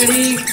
Ready?